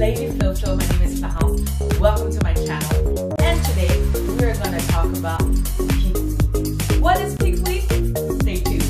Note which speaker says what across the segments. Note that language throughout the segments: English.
Speaker 1: Lady Flo Flo. My name is Faham. Welcome to my channel. And today we're going to talk about Peak Week. What is Peak Week? Stay tuned.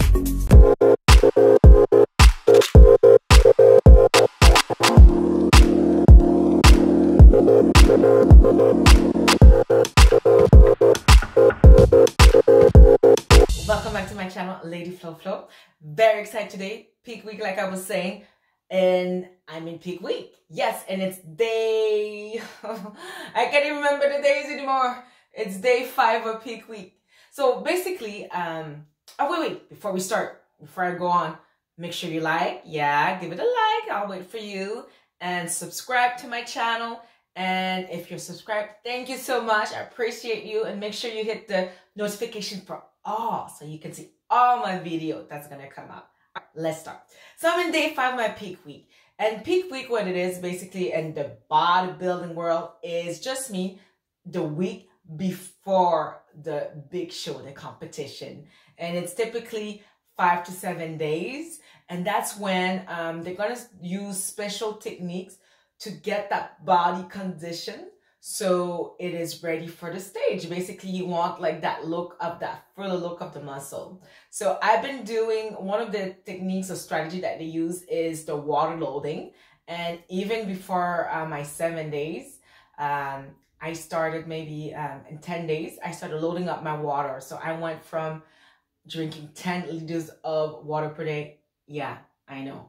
Speaker 1: Welcome back to my channel, Lady Flo Flo. Very excited today. Peak week, like I was saying, and I'm in peak week. Yes, and it's day. I can't even remember the days anymore. It's day five of peak week. So basically, um, oh wait, wait. Before we start, before I go on, make sure you like. Yeah, give it a like. I'll wait for you and subscribe to my channel. And if you're subscribed, thank you so much. I appreciate you. And make sure you hit the notification for all so you can see all my video that's gonna come out. Let's start. So I'm in day five of my peak week. And peak week, what it is basically in the bodybuilding world is just me the week before the big show, the competition. And it's typically five to seven days. And that's when um, they're gonna use special techniques to get that body condition so it is ready for the stage. Basically, you want like that look of that fuller look of the muscle. So I've been doing one of the techniques or strategy that they use is the water loading. And even before uh, my seven days, um, I started maybe um, in 10 days, I started loading up my water. So I went from drinking 10 liters of water per day. Yeah, I know.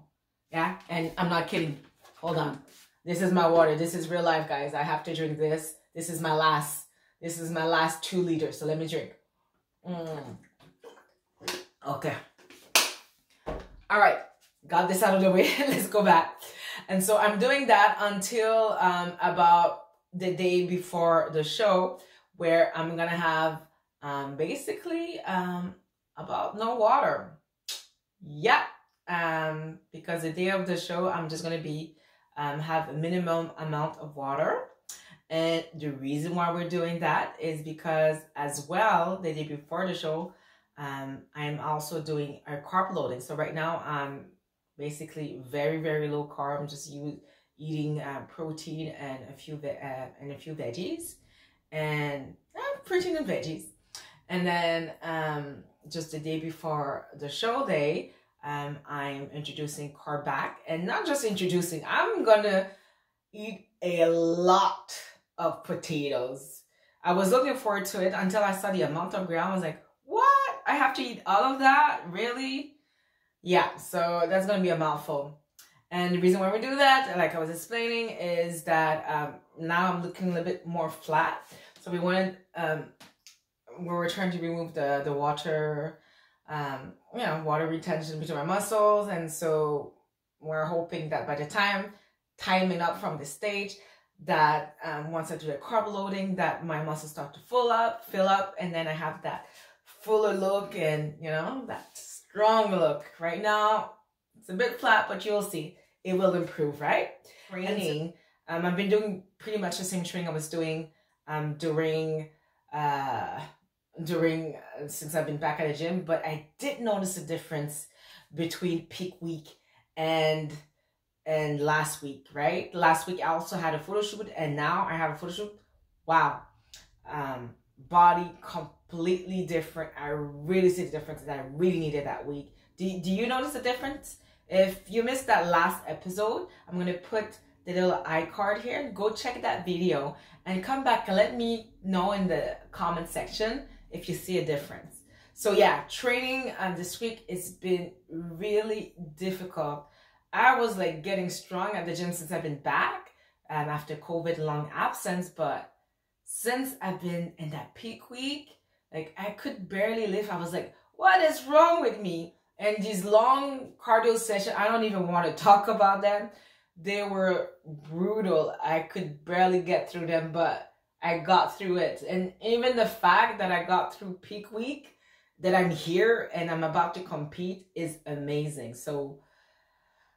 Speaker 1: Yeah, and I'm not kidding. Hold on. This is my water. This is real life, guys. I have to drink this. This is my last. This is my last two liters. So let me drink. Mm. Okay. All right. Got this out of the way. Let's go back. And so I'm doing that until um, about the day before the show, where I'm gonna have um, basically um, about no water. Yeah. Um, because the day of the show, I'm just gonna be um, have a minimum amount of water. And the reason why we're doing that is because as well, the day before the show, um, I'm also doing a carb loading. So right now I'm basically very, very low carb. I'm just eating uh, protein and a few uh, and a few veggies and uh, protein and veggies. And then um, just the day before the show day, um, I'm introducing carb back and not just introducing, I'm gonna eat a lot of potatoes. I was looking forward to it until I saw the amount of gram. I was like, what? I have to eat all of that? Really? Yeah, so that's gonna be a mouthful. And the reason why we do that, like I was explaining, is that um, now I'm looking a little bit more flat. So we wanted, um, we were trying to remove the, the water um, you know, water retention between my muscles. And so we're hoping that by the time timing up from the stage, that um, once I do the carb loading, that my muscles start to fill up, fill up, and then I have that fuller look and, you know, that strong look. Right now, it's a bit flat, but you'll see it will improve, right? Training. Um, I've been doing pretty much the same training I was doing um, during uh, during uh, since I've been back at the gym, but I did notice a difference between peak week and and last week, right? Last week I also had a photo shoot and now I have a photo shoot. Wow. Um body completely different. I really see the difference that I really needed that week. Do, do you notice the difference? If you missed that last episode, I'm to put the little iCard here. Go check that video and come back and let me know in the comment section if you see a difference. So yeah, training um, this week it's been really difficult. I was like getting strong at the gym since I've been back um, after COVID long absence, but since I've been in that peak week, like I could barely lift. I was like, what is wrong with me? And these long cardio sessions, I don't even want to talk about them. They were brutal. I could barely get through them, but I got through it. And even the fact that I got through peak week, that I'm here and I'm about to compete is amazing. So,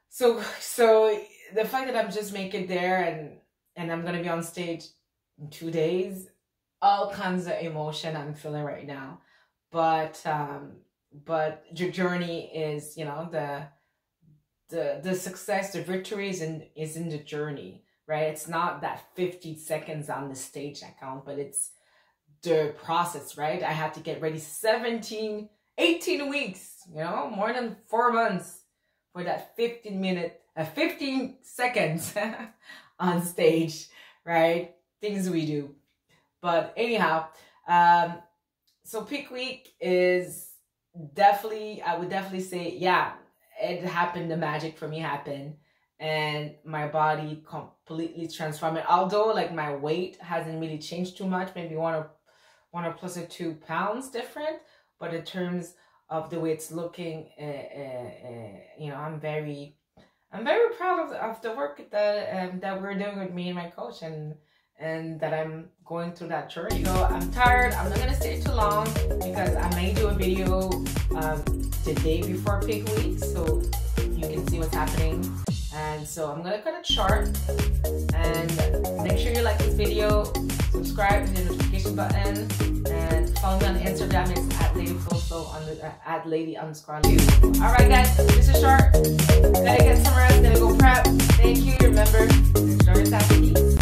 Speaker 1: so, so the fact that I'm just making there and, and I'm going to be on stage in two days, all kinds of emotion I'm feeling right now. But, um, but your journey is, you know, the, the, the success, the victory is in, is in the journey right? It's not that 50 seconds on the stage that count, but it's the process, right? I had to get ready 17, 18 weeks, you know, more than four months for that 15 minute, uh, 15 seconds on stage, right? Things we do. But anyhow, um, so peak week is definitely, I would definitely say, yeah, it happened. The magic for me happened and my body completely transformed. Although like my weight hasn't really changed too much, maybe one or one or plus or two pounds different, but in terms of the way it's looking, uh, uh, uh, you know, I'm very, I'm very proud of, of the work that um, that we're doing with me and my coach, and and that I'm going through that journey. So I'm tired. I'm not gonna stay too long because I may do a video um, the day before peak week, so you can see what's happening. And so I'm gonna cut a chart and make sure you like this video, subscribe, hit the notification button, and follow me on Instagram. It's at Lady Foso on the, uh, at Lady underscore Lady. All right, guys, this is short. Gotta get some rest. Gonna go prep. Thank you. Remember, enjoy your